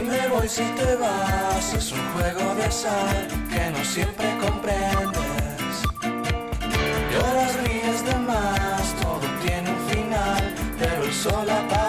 hoy si te vas es un juego de azar que no siempre comprendes. Lloras, ríes de más, todo tiene un final, pero el sol aparece.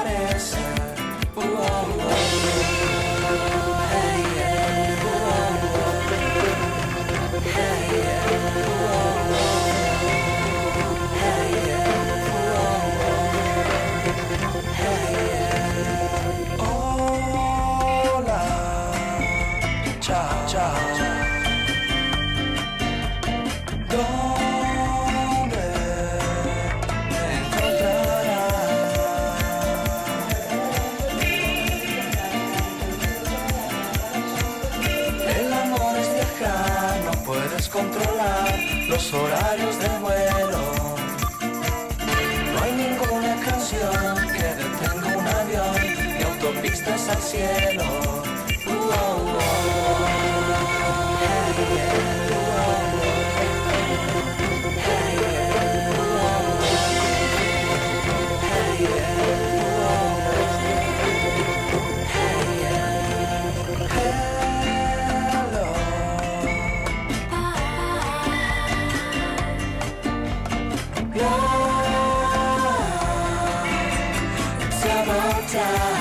Puedes controlar los horarios del vuelo. No hay ninguna canción que detenga un avión, ni autopistas al cielo. time.